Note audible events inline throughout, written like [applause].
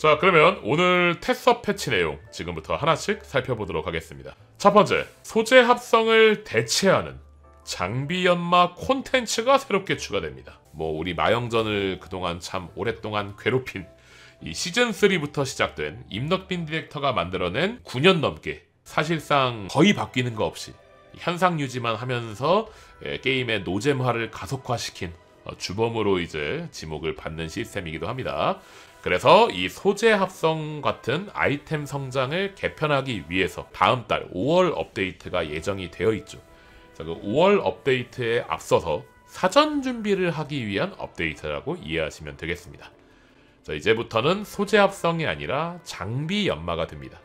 자 그러면 오늘 테스업 패치 내용 지금부터 하나씩 살펴보도록 하겠습니다. 첫 번째 소재 합성을 대체하는 장비 연마 콘텐츠가 새롭게 추가됩니다. 뭐 우리 마영전을 그동안 참 오랫동안 괴롭힌 이 시즌 3부터 시작된 임덕빈 디렉터가 만들어낸 9년 넘게 사실상 거의 바뀌는 거 없이 현상 유지만 하면서 예, 게임의 노잼화를 가속화시킨 어, 주범으로 이제 지목을 받는 시스템이기도 합니다. 그래서 이 소재 합성 같은 아이템 성장을 개편하기 위해서 다음 달 5월 업데이트가 예정이 되어 있죠. 그 5월 업데이트에 앞서서 사전 준비를 하기 위한 업데이트라고 이해하시면 되겠습니다. 자, 이제부터는 소재 합성이 아니라 장비 연마가 됩니다.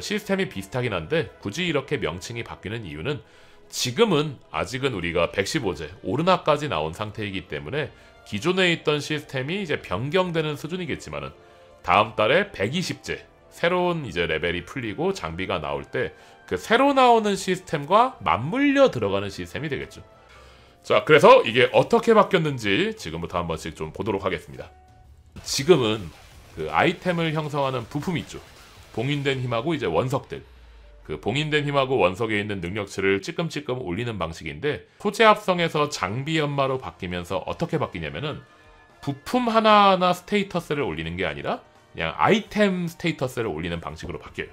시스템이 비슷하긴 한데 굳이 이렇게 명칭이 바뀌는 이유는 지금은 아직은 우리가 115제 오르나까지 나온 상태이기 때문에 기존에 있던 시스템이 이제 변경되는 수준이겠지만은 다음 달에 120제 새로운 이제 레벨이 풀리고 장비가 나올 때 그 새로 나오는 시스템과 맞물려 들어가는 시스템이 되겠죠. 자, 그래서 이게 어떻게 바뀌었는지 지금부터 한 번씩 좀 보도록 하겠습니다. 지금은 그 아이템을 형성하는 부품 있죠. 봉인된 힘하고 이제 원석들. 그 봉인된 힘하고 원석에 있는 능력치를 찌끔찌끔 올리는 방식인데 소재 합성에서 장비 연마로 바뀌면서 어떻게 바뀌냐면은 부품 하나하나 스테이터스를 올리는 게 아니라 그냥 아이템 스테이터스를 올리는 방식으로 바뀌어요.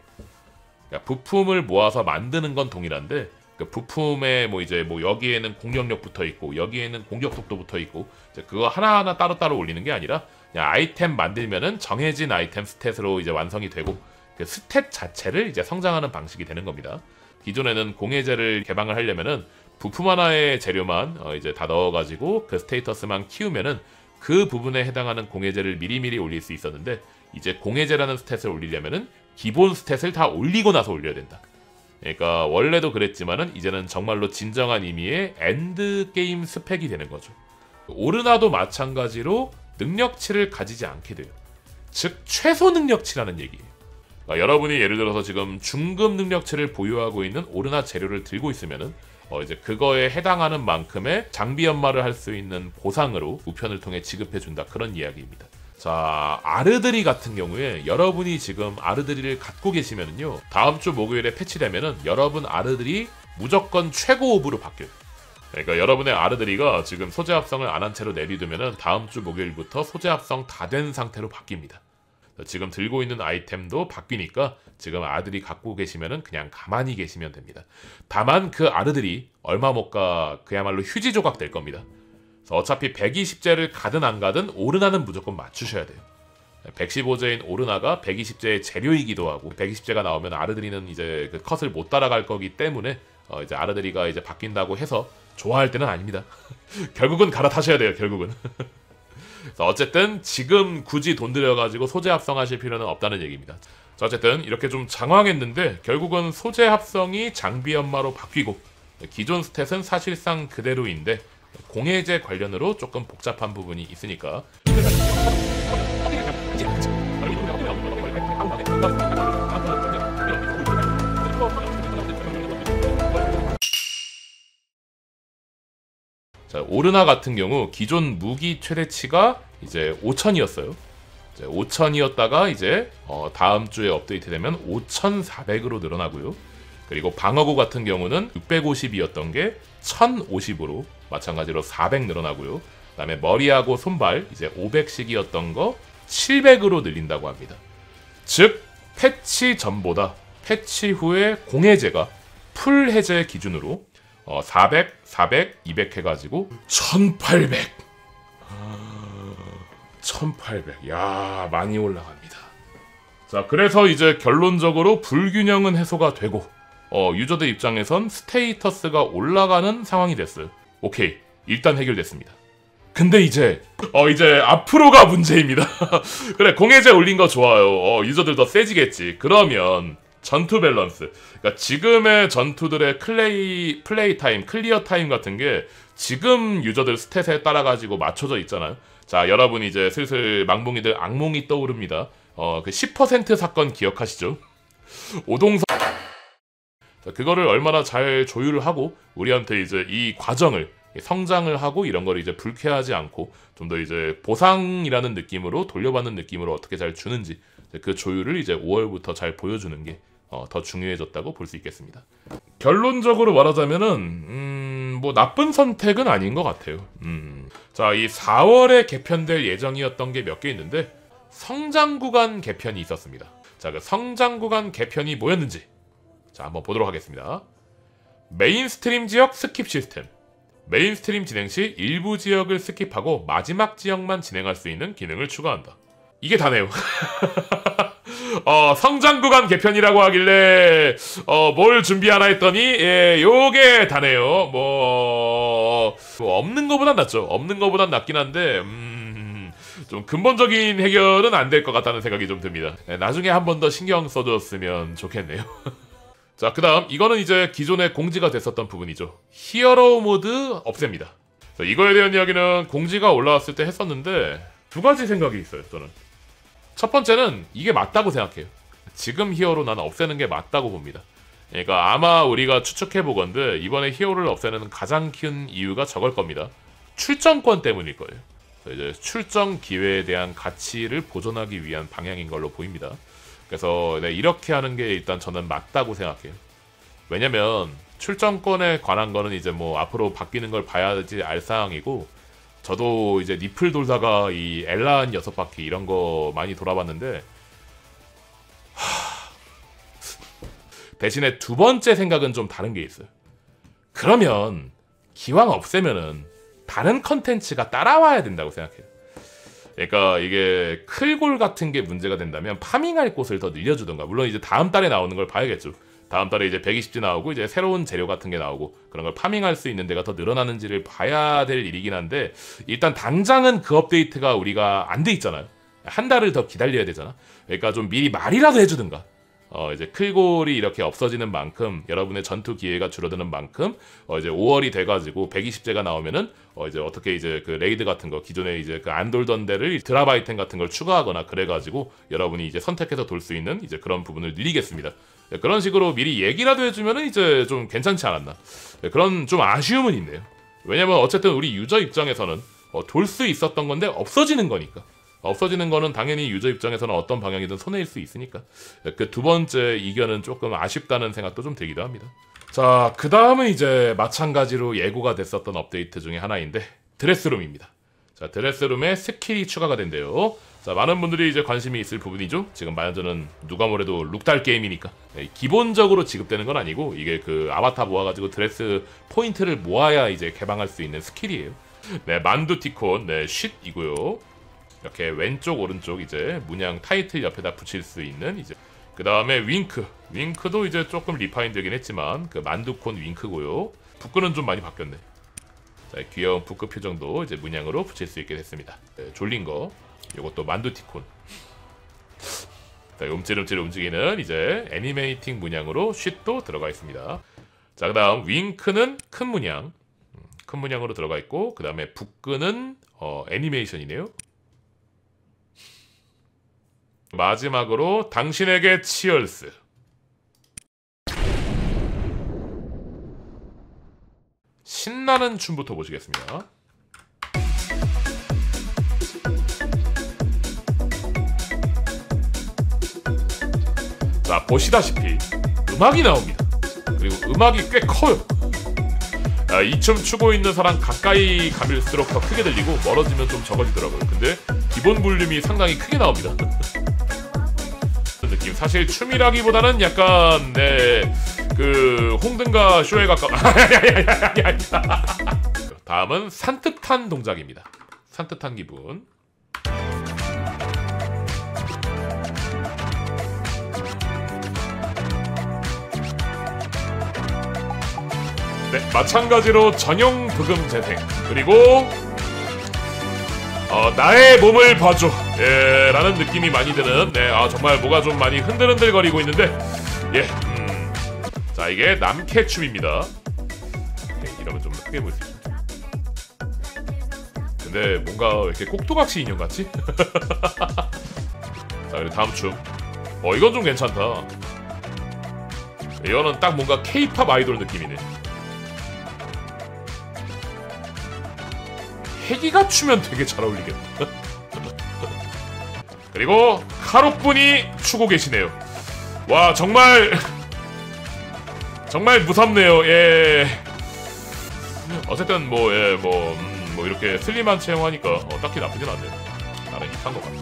그러니까 부품을 모아서 만드는 건 동일한데 그 부품에 뭐 이제 뭐 여기에는 공격력 붙어 있고 여기에는 공격 속도 붙어 있고 그거 하나하나 따로따로 올리는 게 아니라 그냥 아이템 만들면은 정해진 아이템 stat으로 이제 완성이 되고 그 stat 자체를 이제 성장하는 방식이 되는 겁니다. 기존에는 공해제를 개방을 하려면은 부품 하나의 재료만 어 이제 다 넣어가지고 그 status만 키우면은 그 부분에 해당하는 공해제를 미리미리 올릴 수 있었는데 이제 공해제라는 stat을 올리려면은 기본 stat을 다 올리고 나서 올려야 된다. 그러니까 원래도 그랬지만은 이제는 정말로 진정한 의미의 end game 스펙이 되는 거죠. 오르나도 마찬가지로 능력치를 가지지 않게 돼요. 즉 최소 능력치라는 얘기예요. 그러니까 여러분이 예를 들어서 지금 중급 능력치를 보유하고 있는 오르나 재료를 들고 있으면은 어 이제 그거에 해당하는 만큼의 장비 연마를 할 수 있는 보상으로 우편을 통해 지급해 준다 그런 이야기입니다. 자 아르드리 같은 경우에 여러분이 지금 아르드리를 갖고 계시면은요 다음 주 목요일에 패치되면은 여러분 아르드리 무조건 최고 오브로 바뀌어요. 그러니까 여러분의 아르드리가 지금 소재 합성을 안 한 채로 내비두면은 다음 주 목요일부터 소재 합성 다 된 상태로 바뀝니다. 지금 들고 있는 아이템도 바뀌니까 지금 아들이 갖고 계시면은 그냥 가만히 계시면 됩니다. 다만 그 아르들이 얼마 못 가 그야말로 휴지 조각 될 겁니다. 어차피 120제를 가든 안 가든 오르나는 무조건 맞추셔야 돼요. 115제인 오르나가 120제의 재료이기도 하고 120제가 나오면 아르드리는 이제 그 컷을 못 따라갈 거기 때문에 어 이제 아르드리가 이제 바뀐다고 해서 좋아할 때는 아닙니다. [laughs] 결국은 갈아타셔야 돼요. 결국은. [laughs] 어쨌든 지금 굳이 돈 들여가지고 소재 합성하실 필요는 없다는 얘기입니다. 자, 어쨌든 이렇게 좀 장황했는데 결국은 소재 합성이 장비 연마로 바뀌고 기존 스탯은 사실상 그대로인데 공예제 관련으로 조금 복잡한 부분이 있으니까 자, 오르나 같은 경우 기존 무기 최대치가 이제 5천이었어요. 5천이었다가 이제 어, 다음 주에 업데이트되면 5,400으로 늘어나고요. 그리고 방어구 같은 경우는 650이었던 게 1,050으로 마찬가지로 400 늘어나고요. 그다음에 머리하고 손발 이제 500씩이었던 거 700으로 늘린다고 합니다. 즉 패치 전보다 패치 후에 공해제가 full 해제 기준으로 어, 400, 400, 200 해가지고 1800. 1800. 야, 많이 올라갑니다. 자, 그래서 이제 결론적으로 불균형은 해소가 되고 어, 유저들 입장에선 status가 올라가는 상황이 됐어요. 오케이. 일단 해결됐습니다. 근데 이제 어 이제 앞으로가 문제입니다. [laughs] 그래 공해제 올린 거 좋아요. 어 유저들 더 세지겠지. 그러면 전투 밸런스. 그러니까 지금의 전투들의 클레이 플레이 타임, clear 타임 같은 게 지금 유저들 stat에 따라 가지고 맞춰져 있잖아요. 자, 여러분 이제 슬슬 망봉이들 악몽이 떠오릅니다. 어, 그 10% 사건 기억하시죠? 오동석 자, 그거를 얼마나 잘 조율을 하고 우리한테 이제 이 과정을 성장을 하고 이런 걸 이제 불쾌하지 않고 좀 더 이제 보상이라는 느낌으로 돌려받는 느낌으로 어떻게 잘 주는지 그 조율을 이제 5월부터 잘 보여주는 게 어, 더 중요해졌다고 볼 수 있겠습니다. 결론적으로 말하자면은 음, 뭐 나쁜 선택은 아닌 것 같아요. 음. 자, 이 4월에 개편될 예정이었던 게 몇 개 있는데 성장 구간 개편이 있었습니다. 자, 그 성장 구간 개편이 뭐였는지 자, 한번 보도록 하겠습니다. mainstream 지역 skip 시스템. mainstream 진행 시 일부 지역을 skip하고 마지막 지역만 진행할 수 있는 기능을 추가한다. 이게 다네요. [laughs] 어, 성장 구간 개편이라고 하길래 어, 뭘 준비하나 했더니 예, 요게 다네요. 뭐, 뭐 없는 거보단 낫죠. 없는 거보단 낫긴 한데 음, 좀 근본적인 해결은 안 될 것 같다는 생각이 좀 듭니다. 예, 나중에 한 번 더 신경 써줬으면 좋겠네요. [laughs] 자, 그 다음 이거는 이제 기존에 공지가 됐었던 부분이죠. 히어로 모드 없앱니다. 자, 이거에 대한 이야기는 공지가 올라왔을 때 했었는데 두 가지 생각이 있어요. 저는 첫 번째는 이게 맞다고 생각해요. 지금 히어로 나는 없애는 게 맞다고 봅니다. 그러니까 아마 우리가 추측해 보건데 이번에 히어로를 없애는 가장 큰 이유가 저걸 겁니다. 출전권 때문일 거예요. 이제 출전 기회에 대한 가치를 보존하기 위한 방향인 걸로 보입니다. 그래서 네, 이렇게 하는 게 일단 저는 맞다고 생각해요. 왜냐면 출전권에 관한 거는 이제 뭐 앞으로 바뀌는 걸 봐야지 알 사항이고 저도 이제 니플 돌다가 이 엘란 여섯 바퀴 이런 거 많이 돌아봤는데 하... 대신에 두 번째 생각은 좀 다른 게 있어요. 그러면 기왕 없애면은 다른 컨텐츠가 따라와야 된다고 생각해요. 그러니까 이게 클골 같은 게 문제가 된다면 파밍할 곳을 더 늘려주던가 물론 이제 다음 달에 나오는 걸 봐야겠죠. 다음 달에 이제 120제 나오고 이제 새로운 재료 같은 게 나오고 그런 걸 farming할 수 있는 데가 더 늘어나는지를 봐야 될 일이긴 한데 일단 당장은 그 업데이트가 우리가 안 돼 있잖아요. 한 달을 더 기다려야 되잖아. 그러니까 좀 미리 말이라도 해주든가. 어 이제 클골이 이렇게 없어지는 만큼 여러분의 전투 기회가 줄어드는 만큼 어 이제 5월이 돼가지고 120제가 나오면은 어 이제 어떻게 이제 그 raid 같은 거 기존에 이제 그 안 돌던 데를 drop 아이템 같은 걸 추가하거나 그래가지고 여러분이 이제 선택해서 돌 수 있는 이제 그런 부분을 늘리겠습니다. 네, 그런 식으로 미리 얘기라도 해주면 이제 좀 괜찮지 않았나. 네, 그런 좀 아쉬움은 있네요. 왜냐면 어쨌든 우리 유저 입장에서는 어, 돌 수 있었던 건데 없어지는 거니까. 없어지는 거는 당연히 유저 입장에서는 어떤 방향이든 손해일 수 있으니까. 네, 그두 번째 이견은 조금 아쉽다는 생각도 좀 들기도 합니다. 자, 그 다음은 이제 마찬가지로 예고가 됐었던 업데이트 중에 하나인데 드레스룸입니다. 자, 드레스룸에 스킬이 추가가 된대요. 자, 많은 분들이 이제 관심이 있을 부분이죠. 지금 마영전은 누가 뭐래도 룩딸 게임이니까. 네, 기본적으로 지급되는 건 아니고 이게 그 아바타 모아가지고 드레스 포인트를 모아야 이제 개방할 수 있는 스킬이에요. 네, 만두티콘, 네, 쉿이고요. 이렇게 왼쪽 오른쪽 이제 문양 타이틀 옆에다 붙일 수 있는 이제 그 다음에 윙크, 윙크도 이제 조금 refine되긴 했지만 그 만두콘 윙크고요. 복근은 좀 많이 바뀌었네. 자, 귀여운 북크 표정도 이제 문양으로 붙일 수 있게 됐습니다. 네, 졸린 거 이것도 만두티콘 자, 움찔움찔 움직이는 이제 애니메이팅 문양으로 쉿도 들어가 있습니다 자, 그 다음 윙크는 큰 문양 음, 큰 문양으로 들어가 있고 그 다음에 북근은 어, 애니메이션이네요 마지막으로 당신에게 치얼스 신나는 춤부터 보시겠습니다 자 보시다시피 음악이 나옵니다. 그리고 음악이 꽤 커요. 아, 이춤 추고 있는 사람 가까이 가밀수록 더 크게 들리고 멀어지면 좀 적어지더라고요. 근데 기본 볼륨이 상당히 크게 나옵니다. [laughs] 사실 춤이라기보다는 약간 네그 홍등가 쇼에 가까 [laughs] 다음은 산뜻한 동작입니다. 산뜻한 기분. 네, 마찬가지로 전용 부금 재생 그리고 어, 나의 몸을 봐줘 예, 라는 느낌이 많이 드는 네, 아, 정말 뭐가 좀 많이 흔들흔들 거리고 있는데 예, 음, 자 이게 남캐춤입니다. 네, 이러면 좀 크게 보일 수 있죠 근데 뭔가 왜 이렇게 꼭두각시 인형 같지? [laughs] 자 그리고 다음 춤어 이건 좀 괜찮다. 이거는 딱 뭔가 케이팝 아이돌 느낌이네. 해기가 추면 되게 잘 어울리겠다. [laughs] 그리고 카로분이 추고 계시네요. 와 정말 정말 무섭네요. 예. 어쨌든 뭐예뭐뭐 음, 뭐 이렇게 슬림한 체형하니까 어, 딱히 나쁘진 않네요. 나는 힙한 것 같아.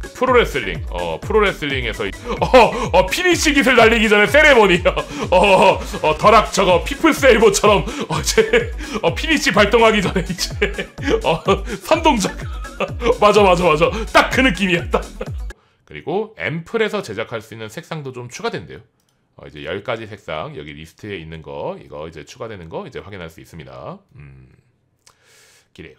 그 프로레슬링, 어 프로레슬링에서 이- 어, 어 피니시 기술 날리기 전에 세레모니, 어, 어, 어 더락 저거 People's Elbow처럼 어제 어 피니시 발동하기 전에 이제 어 선동작, [laughs] 맞아 맞아 맞아, 딱 그 느낌이었다. [laughs] 그리고 앰플에서 제작할 수 있는 색상도 좀 추가된대요. 어, 이제 10가지 색상 여기 리스트에 있는 거 이거 이제 추가되는 거 이제 확인할 수 있습니다. 음, 기래요.